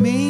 Me.